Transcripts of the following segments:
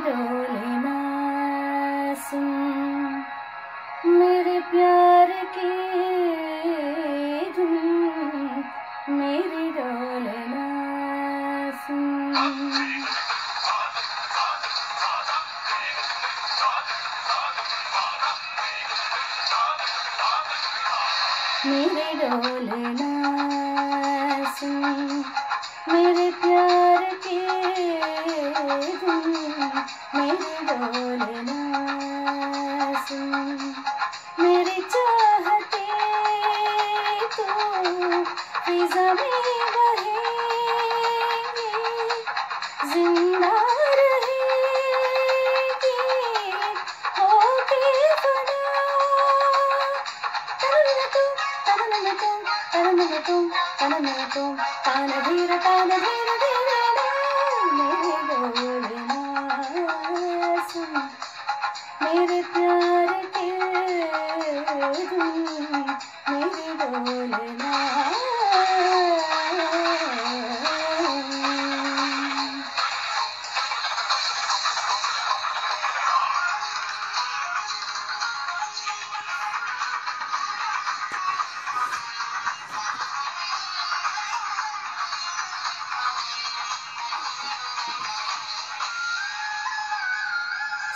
डोलना सुन मेरे प्यार की धुन मेरी डोलना डोलना फिजा में बहे ज़िंदा तुम तन तुम तान धीर तान धीर धीर मेरे मेरे प्यार के धूम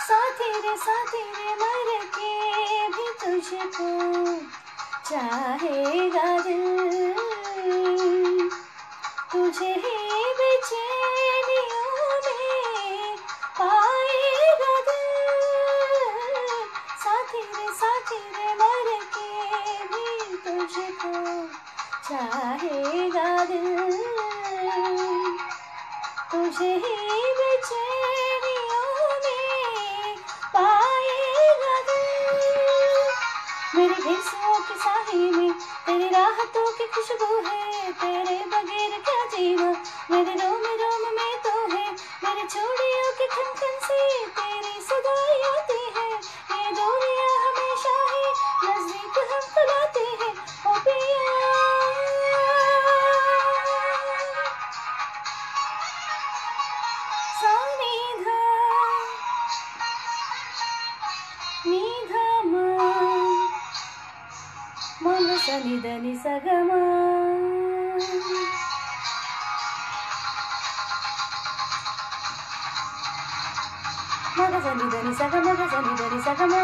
साथी रे साथी रे मर के भी तुझको चाहेगा दिल। तुझे ही बेचैनियों में पाएगा दिल। साथी रे साथी रे मर के भी तुझको चाहेगा दिल। तुझे ही बेचैनियों की में। तेरी राहतों की खुशबू है, तेरे बगैर क्या जीवा। मेरे रोम रोम में तो है, मेरे चूड़ियों సని దని సగమా మగ సని దని సగ మగ సని దని సగమ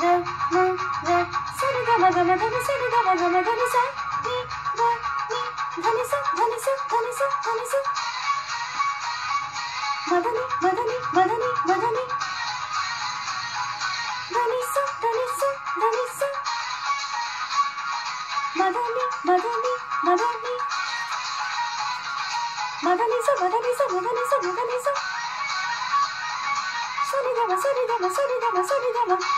గ మ గ సని గ మగ మగని సని గ మగ మగని స ని గ ని ధని స ధని స ధని స ధని స మదని మదని మదని మదని マダニマダニマダニさマダニさマダニさマダニさそれだわそれだわそれだわそれだわ桃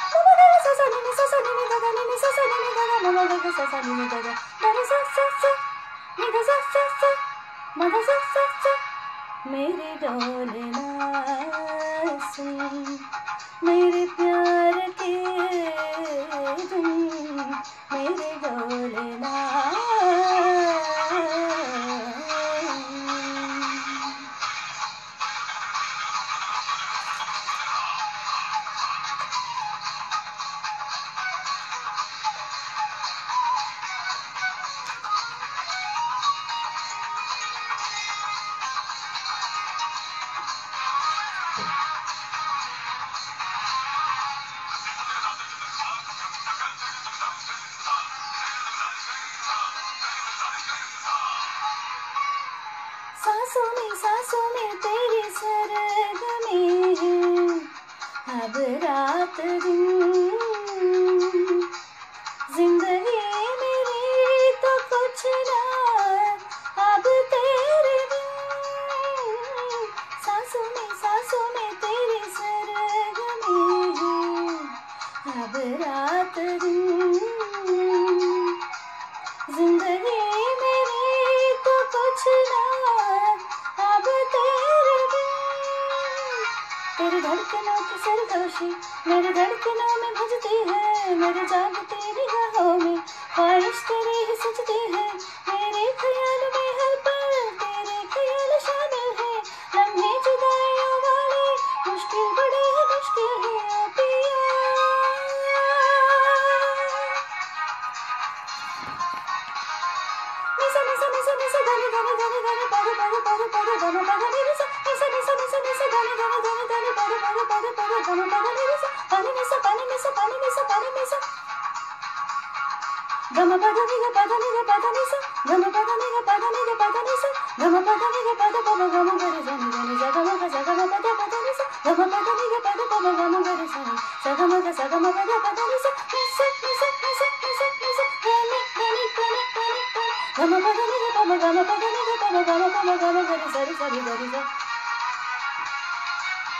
ならささにねささダねだだにねささダねだマダならささにダだだだらさささダださささまださささめでどれな सुन मेरे प्यार के धुन मेरे डोलना अब रात दिन? ज़िंदगी मेरी तो कुछ ना अब तेरे बिन। सांसों में सांसों में तेरी सरगमी है, अब रात दिन। धड़कनों की सरगोशी मेरे धड़कनों में भजती है मेरे जागते निगाहों में ख्वाहिश तेरी ही सजती है मेरे ख्याल में हर पल तेरे ख्याल शामिल है लम्हे जुदाइयों वाले मुश्किल बड़ी है मुश्किल है मिसा मिसा मिसा मिसा धने धने धने धने पद पद पद पद धन पद मेरे सा নিসা নিসা নিসা নিসা ধনে ধনে ধনে ধনে পদে পদে পদে পদে ধনে পদে নিসা পানি নিসা পানি নিসা পানি নিসা পানি নিসা গম পদ নিগ পদ নিগ পদ নিসা গম পদ নিগ পদ নিগ পদ নিসা গম পদ নিগ পদ পদ গম গরে জনি জনি জগম গ জগম পদ পদ নিসা গম পদ নিগ পদ পদ গম গরে জনি সগম গ সগম পদ পদ নিসা নিসা নিসা নিসা নিসা নিসা গনি গনি গনি গনি গম পদ নিগ পদ গম পদ নিগ পদ গম পদ গম গরে সরি সরি সরি সরি